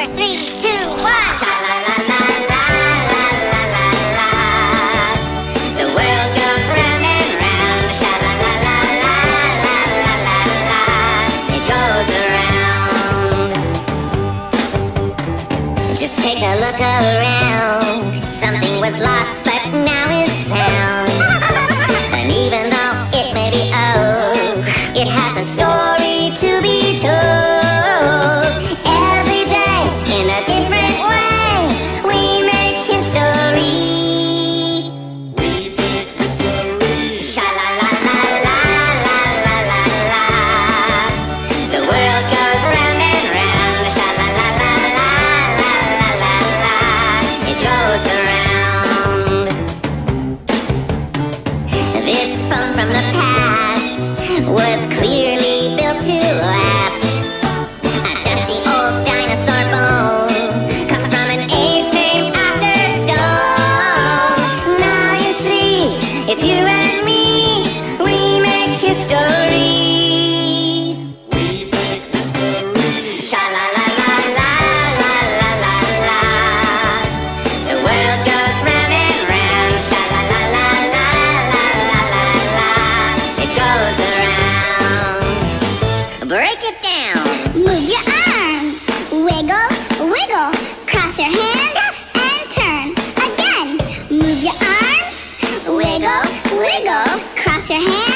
four, three, two, one. Sha la la la la la la la la. The world goes round and round. Sha la la la la la la la la. It goes around. Just take a look around. Something was lost, but now is found. and even though it may be old, it has a story. phone from the past was clear. your hand.